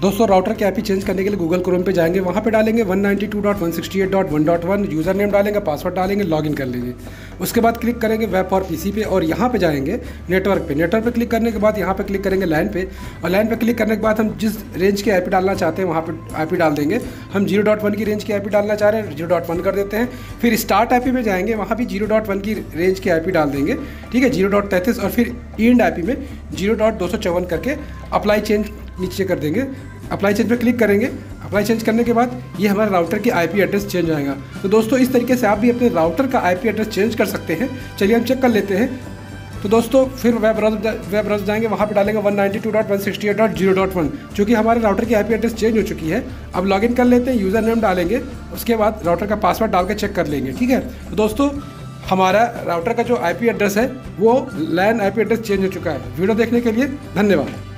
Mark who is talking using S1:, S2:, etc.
S1: दोस्तों राउटर के IP change करने के लिए गूगल क्रोम पे जाएँगे, वहाँ पे डालेंगे 192.168.1.1 यूज़र नेम डालेंगे पासवर्ड डालेंगे लॉगिन कर लेंगे उसके बाद क्लिक करेंगे वेब और पीसी पे और यहाँ पे जाएँगे नेटवर्क पे। नेटवर्क पे क्लिक करने के बाद यहाँ पे क्लिक करेंगे लाइन पे। और लाइन पे क्लिक करने के बाद हम जिस रेंज की आई डालना चाहते हैं, वहाँ पर आई डाल देंगे। हम ज़ीरो की रेंज की आई डालना चाह रहे हैं ज़ीरो कर देते हैं। फिर स्टार्ट आई में जाएँगे, वहाँ भी ज़ीरो की रेंज की आई डाल देंगे। ठीक है ज़ीरो और फिर इंड आई में ज़ीरो करके अप्लाई चेंज नीचे कर देंगे। अप्लाई चेंज पर क्लिक करेंगे। अप्लाई चेंज करने के बाद ये हमारे राउटर की आईपी एड्रेस चेंज जाएगा तो दोस्तों, इस तरीके से आप भी अपने राउटर का आईपी एड्रेस चेंज कर सकते हैं। चलिए हम चेक कर लेते हैं। तो दोस्तों, फिर वेब ब्राउज़र वेब ब्राउज़र जाएँगे। वहाँ पे डालेंगे 192.168.0.1 चूँकि हमारे राउटर की आईपी एड्रेस चेंज हो चुकी है। अब लॉगिन कर लेते हैं यूज़र नेम डालेंगे। उसके बाद राउटर का पासवर्ड डाल के चेक कर लेंगे, ठीक है? तो दोस्तों, हमारा राउटर का जो आईपी एड्रेस है, वो लैन आईपी एड्रेस चेंज हो चुका है। वीडियो देखने के लिए धन्यवाद।